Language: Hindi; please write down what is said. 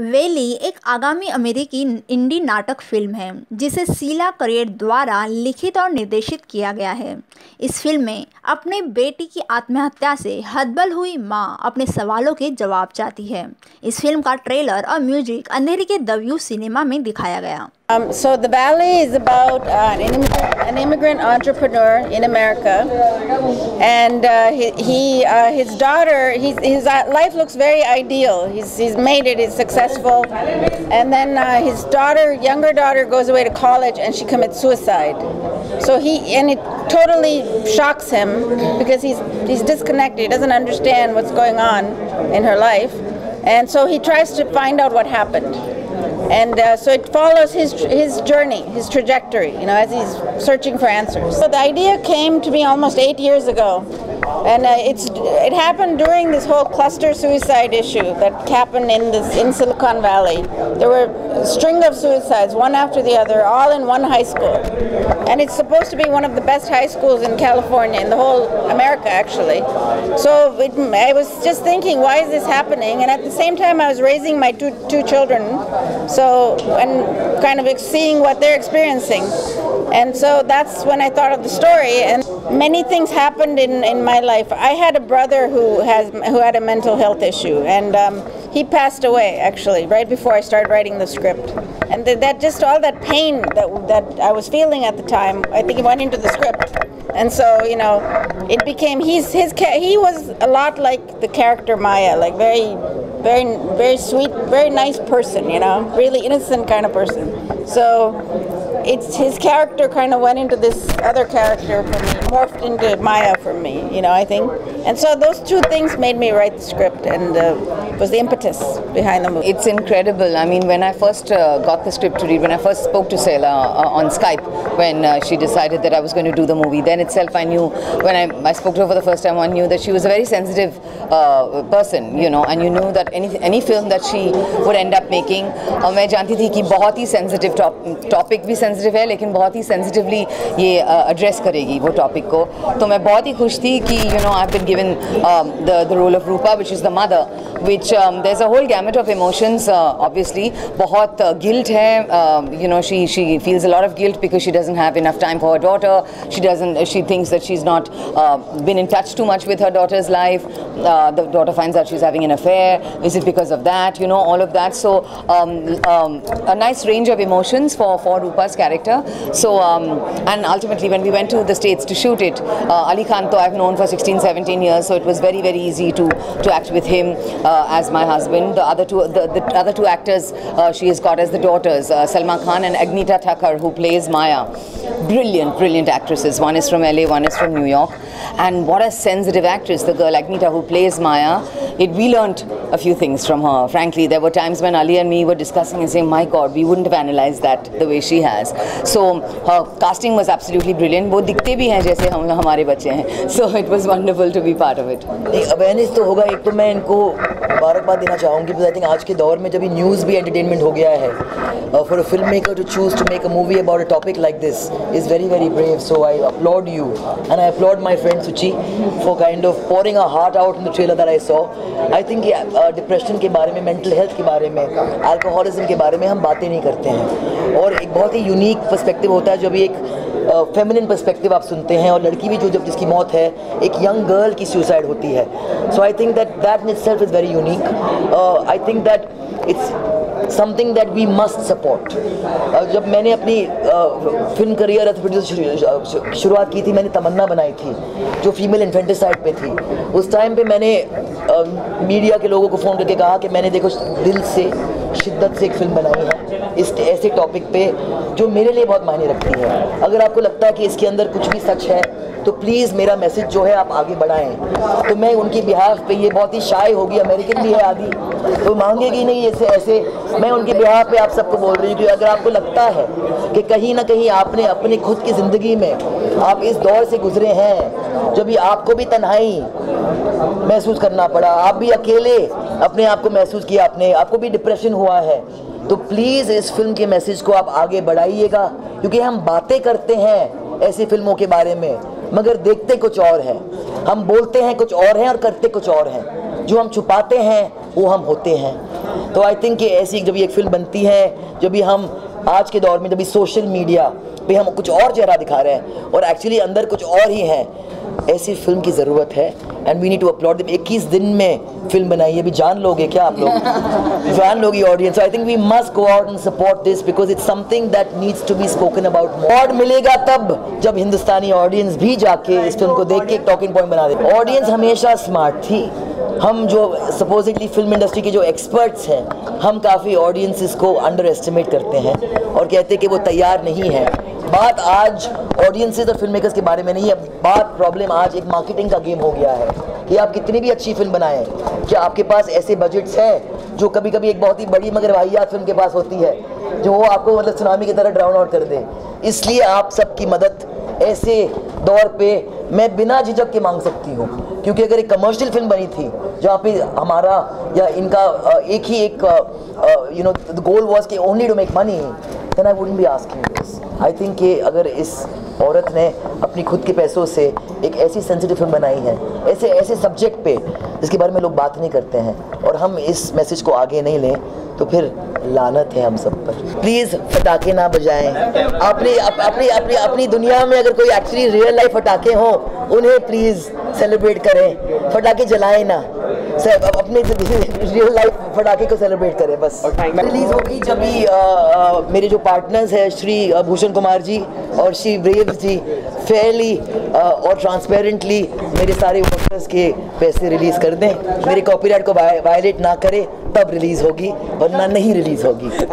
वैली एक आगामी अमेरिकी इंडी नाटक फ़िल्म है, जिसे सीला करियर द्वारा लिखित और निर्देशित किया गया है। इस फ़िल्म में अपने बेटी की आत्महत्या से हदबल हुई माँ अपने सवालों के जवाब चाहती है। इस फ़िल्म का ट्रेलर और म्यूज़िक अंधेरी के दव्यू सिनेमा में दिखाया गया। Um, so the ballet is about uh, an, immigrant, an, immigrant, entrepreneur in America, and uh, he, he uh, his daughter, his uh, life looks very ideal. He's, he's made it, he's successful, and then uh, his daughter, younger daughter, goes away to college and she commits suicide. So he and it totally shocks him because he's he's disconnected. He doesn't understand what's going on in her life, and so he tries to find out what happened and uh, so it follows his his journey, his trajectory, you know, as he's searching for answers. So the idea came to me almost eight years ago, and uh, it's it happened during this whole cluster suicide issue that happened in this in Silicon Valley. There were a string of suicides, one after the other, all in one high school, and it's supposed to be one of the best high schools in California, in the whole America, actually. So it, I was just thinking, why is this happening? And at the same time, I was raising my two two children, so and kind of seeing what they're experiencing. And so that's when I thought of the story. And many things happened in, in my life. I had a brother who has who had a mental health issue, and um, he passed away actually right before I started writing the script. And th that just all that pain that that I was feeling at the time, I think it went into the script. And so you know, it became he's his he was a lot like the character Maya, like very very very sweet, very nice person, you know, really innocent kind of person. So it's his character kind of went into this other character for me, morphed into Maya for me, you know, I think. And so those two things made me write the script and uh, was the impetus behind the movie. It's incredible. I mean, when I first uh, got the script to read, when I first spoke to Sela uh, on Skype, when uh, she decided that I was going to do the movie, then itself I knew, when I, I spoke to her for the first time, I knew that she was a very sensitive uh, person, you know, and you knew that any, any film that she would end up making, I knew that she I knew that sensitive है लेकिन बहुत ही सेंसिटिवली ये एड्रेस uh, करेगी वो टॉपिक को। तो मैं बहुत ही खुश थी कि you know I been given the role of Rupa which is the mother which there is a whole gamut of emotions obviously बहुत गिल्ट है you know she she feels a lot of guilt because she doesn't have enough time for daughter she doesn't she thinks that she is not been in touch too much with her daughter's life the daughter finds or she is having in affair is it because of that you know all of that so a nice range of emotions for for Rupa's character so, um, and ultimately when we went to the States to shoot it, uh, Ali Khan, I've known for 16, 17 years, so it was very, very easy to, to act with him uh, as my husband. The other two, the, the other two actors uh, she has got as the daughters, uh, Salma Khan and Agnita Thakkar, who plays Maya Brilliant, brilliant actresses. One is from LA, one is from New York. And what a sensitive actress, the girl Agnita who plays Maya. It, we learned a few things from her. Frankly, there were times when Ali and me were discussing and saying, my God, we wouldn't have analyzed that the way she has. So her casting was absolutely brilliant. वो दिखते भी हैं जैसे हम हमारे बच्चे हैं. So it was wonderful to be part of it. Awareness तो होगा एक तो मैं इनको मुबारकबाद देना चाहूँगी बिकॉज आई थिंक आज के दौर में जब न्यूज़ भी एंटरटेनमेंट हो गया है for a filmmaker to choose to make a movie about a topic like this is very very brave so I applaud you and I applaud my friend Suchi for kind of pouring a heart out in the trailer that I saw I think depression के बारे में मेंटल हेल्थ के बारे में अल्कोहलिज्म के बारे में हम बातें नहीं करते हैं। और एक बहुत ही यूनिक पर्सपेक्टिव होता है, जो भी एक फेमिनिन पर्सपेक्टिव आप सुनते हैं, और लड़की भी जो, जब जिसकी मौत है, एक यंग गर्ल की सुसाइड होती है। So I think that that in self is very unique I think that it's something that we must support जब मैंने अपनी फ़िल्म करियर शुरुआत की थी, मैंने तमन्ना बनाई थी, जो फीमेल इन्फेंटिसाइड पे थी। उस टाइम पे मैंने मीडिया के लोगों को फ़ोन करके कहा कि मैंने देखो दिल से शिद्दत से एक फ़िल्म बनाई है इस ऐसे टॉपिक पे जो मेरे लिए बहुत मायने रखती है। अगर आपको लगता है कि इसके अंदर कुछ भी सच है तो प्लीज़ मेरा मैसेज जो है, आप आगे बढ़ाएँ। तो मैं उनकी बिहार पे, ये बहुत ही शाय होगी अमेरिकन भी है आदि तो मांगेगी नहीं ऐसे ऐसे। मैं उनके बिहार पे आप सबको बोल रही हूँ कि अगर आपको लगता है कि कहीं ना कहीं आपने अपनी खुद की ज़िंदगी में आप इस दौर से गुजरे हैं, जब भी आपको भी तन्हाई महसूस करना पड़ा, आप भी अकेले अपने आप को महसूस किया आपने, आपको भी डिप्रेशन हुआ है तो प्लीज़ इस फ़िल्म के मैसेज को आप आगे बढ़ाइएगा, क्योंकि हम बातें करते हैं ऐसी फ़िल्मों के बारे में, मगर देखते कुछ और है। हम बोलते हैं कुछ और हैं और करते कुछ और हैं। जो हम छुपाते हैं, वो हम होते हैं। तो आई थिंक कि ऐसी जब ये एक फ़िल्म बनती है, जब भी हम आज के दौर में जब सोशल मीडिया पे हम कुछ और चेहरा दिखा रहे हैं और एक्चुअली अंदर कुछ और ही है ऐसी फ़िल्म की ज़रूरत है। And we need to upload इक्कीस दिन में फ़िल्म बनाई है। अभी जान लोगे क्या आप लोग? जान लोगी audience I think we must go out and support this because it's something that needs to be spoken about award मिलेगा तब जब हिंदुस्तानी ऑडियंस भी जाके इस फ़िल्म को देख के एक टॉकिंग पॉइंट बना दे। ऑडियंस हमेशा स्मार्ट थी। हम जो सपोजिटली फ़िल्म इंडस्ट्री के जो एक्सपर्ट्स हैं, हम काफ़ी ऑडियंसिस को अंडर एस्टिमेट करते हैं और कहते हैं कि वो तैयार नहीं है। बात आज ऑडियंसेस और फ़िल्म मेकर्स के बारे में नहीं है, बात प्रॉब्लम आज एक मार्केटिंग का गेम हो गया है कि आप कितनी भी अच्छी फ़िल्म बनाएँ, क्या आपके पास ऐसे बजट्स हैं जो कभी कभी एक बहुत ही बड़ी मगर वाहियात फ़िल्म के पास होती है, जो वो आपको मतलब सुनामी की तरह ड्राउन आउट कर दे। इसलिए आप सबकी मदद ऐसे दौर पे मैं बिना झिझक के मांग सकती हूँ। क्योंकि अगर एक कमर्शियल फ़िल्म बनी थी, जहाँ पे हमारा या इनका एक ही एक you know the goal was कि only to make money then I wouldn't be asking this I think कि अगर इस औरत ने अपनी खुद के पैसों से एक ऐसी सेंसिटिव फ़िल्म बनाई है, ऐसे ऐसे सब्जेक्ट पे, जिसके बारे में लोग बात नहीं करते हैं, और हम इस मैसेज को आगे नहीं लें तो फिर लानत है हम सब पर। प्लीज़ फटाके ना बजाएँ। अपनी अपनी अपनी अपनी दुनिया में अगर कोई एक्चुअली रियल लाइफ फटाके हों उन्हें प्लीज़ सेलिब्रेट करें। फटाके जलाएँ ना। सर अपने रियल लाइफ फटाके को सेलिब्रेट करें बस। रिलीज़ होगी जब भी मेरे जो पार्टनर्स हैं श्री भूषण कुमार जी और श्री ब्रेव जी फेयरली और ट्रांसपेरेंटली मेरे सारे वोटर्स के पैसे रिलीज़ कर दें। मेरे कॉपीराइट को वायलेट ना करें। तब रिलीज़ होगी वरना नहीं रिलीज़ होगी।